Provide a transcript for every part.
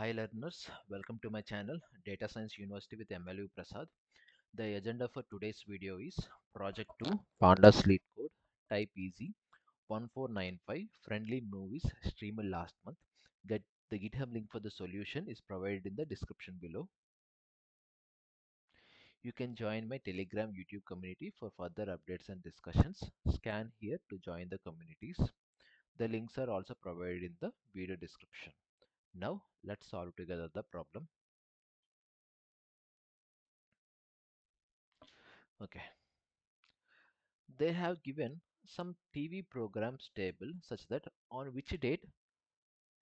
Hi learners, welcome to my channel Data Science University with MLV Prasad. The agenda for today's video is Project 2 Pandas Lead Code Type Easy 1495 Friendly Movies streamed last month. Get the GitHub link for the solution is provided in the description below. You can join my Telegram YouTube community for further updates and discussions. Scan here to join the communities. The links are also provided in the video description. Now let's solve together the problem. Okay. They have given some TV programs table such that on which date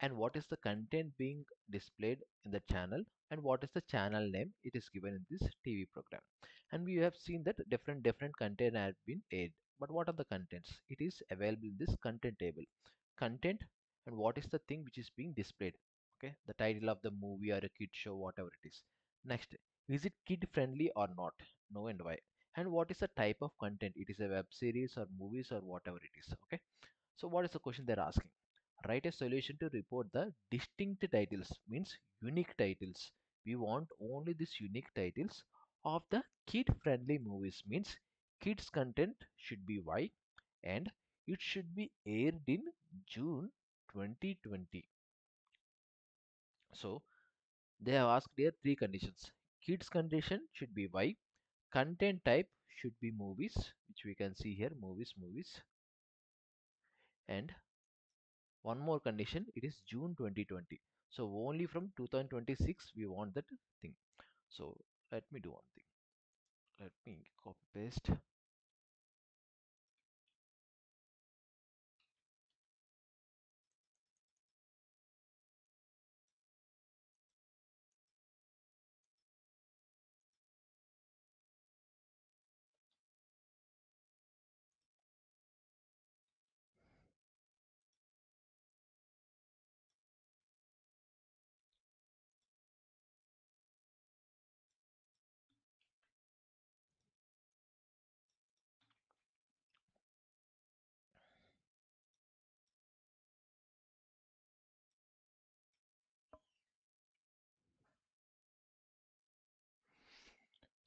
and what is the content being displayed in the channel and what is the channel name it is given in this TV program. And we have seen that different different content have been aired. But what are the contents? It is available in this content table. Content and what is the thing which is being displayed okay the title of the movie or a kid show whatever it is. Next is it kid friendly or not? No and why? And what is the type of content? It is a web series or movies or whatever it is okay? So what is the question they're asking? Write a solution to report the distinct titles means unique titles. We want only these unique titles of the kid friendly movies means kids content should be y and it should be aired in june 2020 so they have asked here three conditions. Kids condition should be Y. Content type should be movies, which we can see here, movies, movies. And one more condition, it is June 2020. So only from 2026 we want that thing. So let me do one thing. Let me copy paste.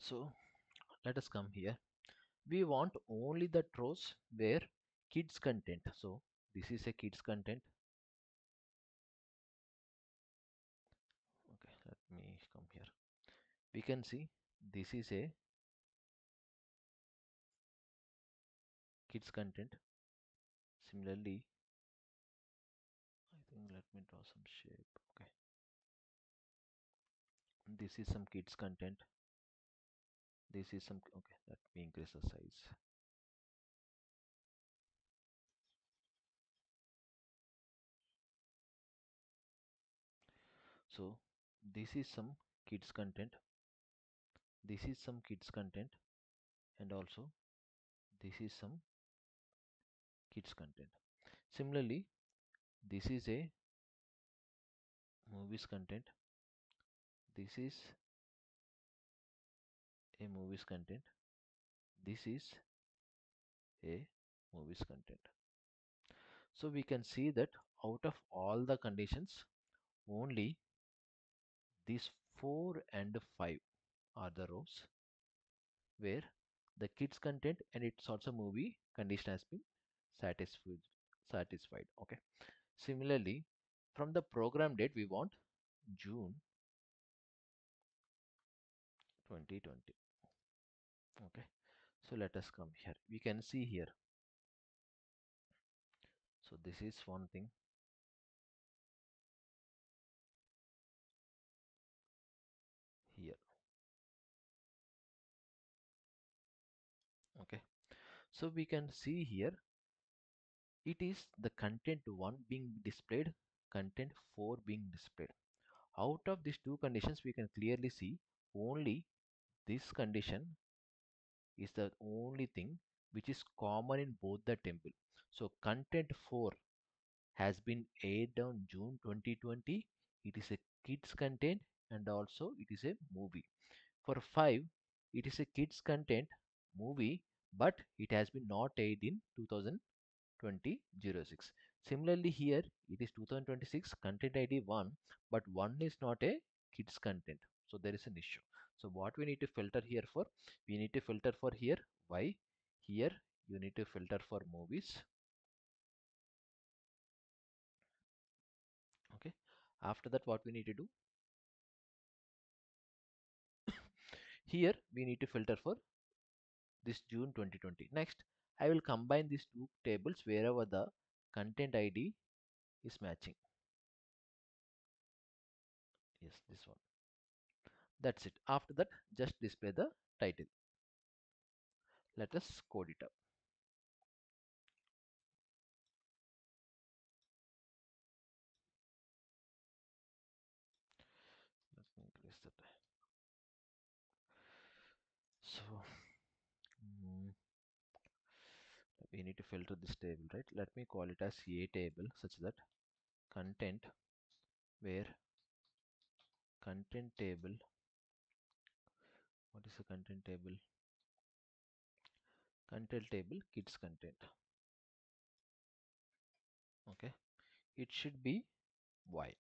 So let us come here. We want only the rows where kids content. So this is a kids content. Okay, let me come here. We can see this is a kids content. Similarly, I think let me draw some shape. Okay, this is some kids content this is some okay let me increase the size. So this is some kids content. This is some kids content. And also this is some kids content. Similarly this is a movies content. This is a movies content. This is a movies content. So we can see that out of all the conditions only these 4 and 5 are the rows where the kids content and it's also movie condition has been satisfied satisfied okay? Similarly from the program date we want june 2020 okay. So let us come here. We can see here. So this is one thing. Here. Okay. So we can see here. It is the content 1 being displayed content 4 being displayed. Out of these two conditions we can clearly see only this condition is the only thing which is common in both the temple. So content 4 has been aired on june 2020 it is a kids content and also it is a movie. For 5 it is a kids content movie but it has been not aired in 2020 06 Similarly here it is 2026 content ID 1 but 1 is not a kids content. So there is an issue. So what we need to filter here for? We need to filter for here. Why? Here you need to filter for movies. Okay. After that what we need to do? Here we need to filter for this June 2020 next I will combine these two tables wherever the content ID is matching. Yes this one that's it. After that just display the title. Let us code it up. Let me increase so mm, we need to filter this table right? Let me call it as a table such that content where content table what is the content table? Content table kids content. Okay. It should be y.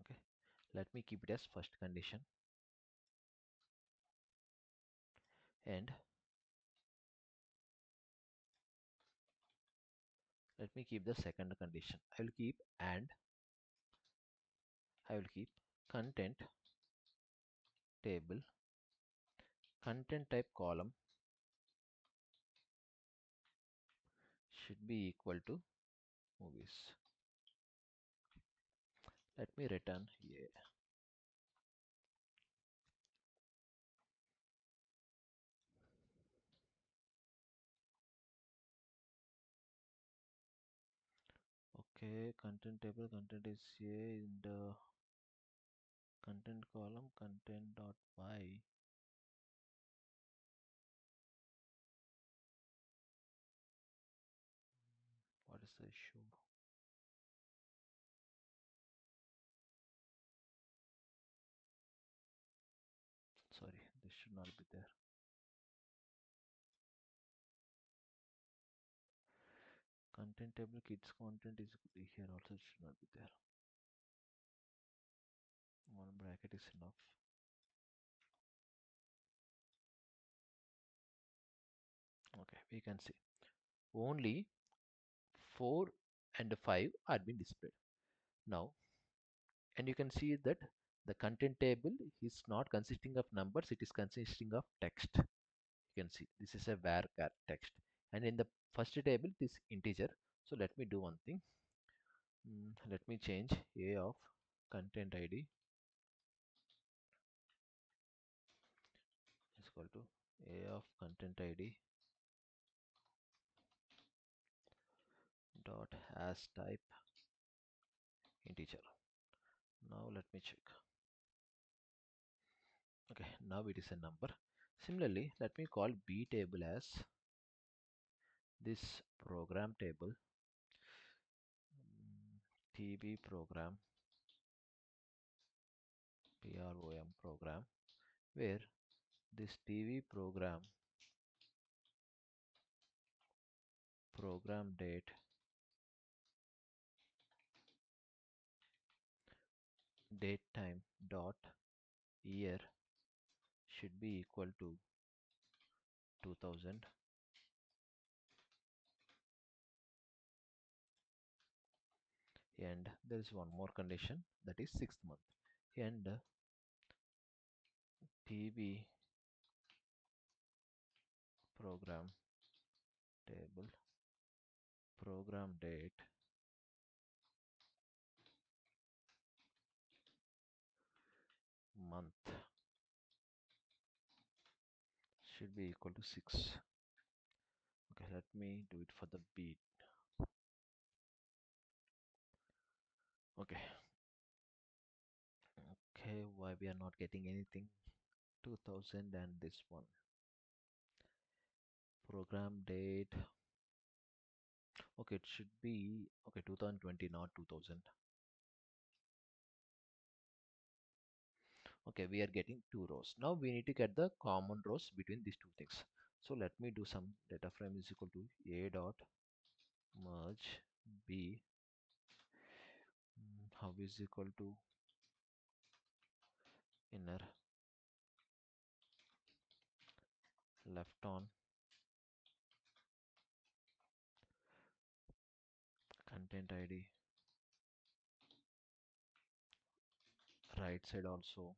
Okay. Let me keep it as first condition. And let me keep the second condition. I will keep and i will keep content table content type column should be equal to movies. Let me return here. Okay content table content is here in the content column content dot y what is the issue? Sorry this should not be there. Content table kids content is here also should not be there one bracket is enough. Okay we can see. Only 4 and 5 are being displayed. Now and you can see that the content table is not consisting of numbers it is consisting of text. You can see this is a varchar text. And in the first table this integer. So let me do one thing. Mm, let me change a of content id equal to a of content id dot as type integer. Now let me check. Okay now it is a number. Similarly let me call b table as this program table. Tv program prom program where this tv program program date. Date time dot year should be equal to 2000 and there is one more condition that is sixth month. And tv program table program date month should be equal to 6 okay let me do it for the beat. Okay. Okay why we are not getting anything? 2000 and this one program date. Okay it should be okay 2020 not 2000 okay we are getting two rows. Now we need to get the common rows between these two things. So let me do some data frame is equal to a dot merge b. Mm, how is equal to inner? Left on content id right side also.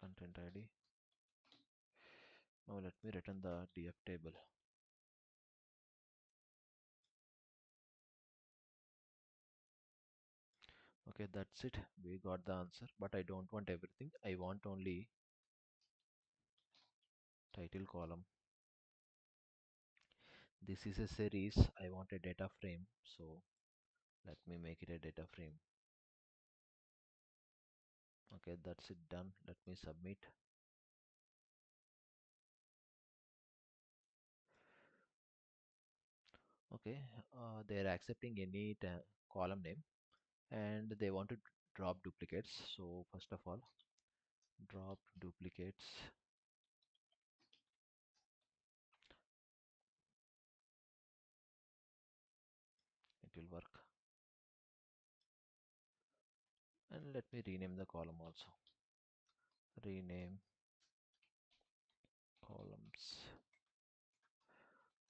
Content id now let me return the df table. Okay that's it. We got the answer but I don't want everything. I want only title column this is a series I want a data frame so let me make it a data frame. Okay that's it done. Let me submit. Okay uh, they are accepting any column name and they want to drop duplicates. So first of all drop duplicates let me rename the column also. Rename columns.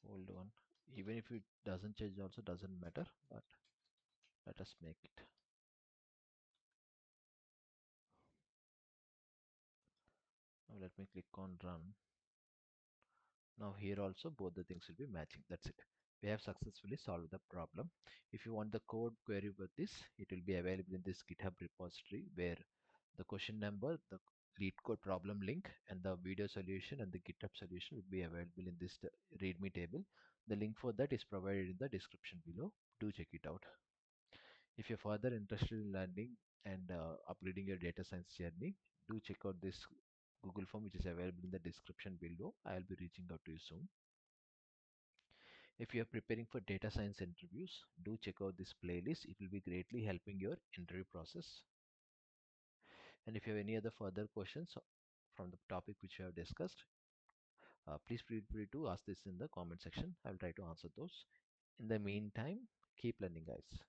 Old one. Even if it doesn't change also doesn't matter but let us make it. Now let me click on run. Now here also both the things will be matching. That's it we have successfully solved the problem if you want the code query for this it will be available in this github repository where the question number the LeetCode problem link and the video solution and the github solution will be available in this readme table the link for that is provided in the description below do check it out if you're further interested in learning and uh, upgrading your data science journey do check out this Google form which is available in the description below. I'll be reaching out to you soon. If you are preparing for data science interviews, do check out this playlist. It will be greatly helping your interview process. And if you have any other further questions from the topic which we have discussed, uh, please feel free to ask this in the comment section. I will try to answer those. In the meantime, keep learning guys.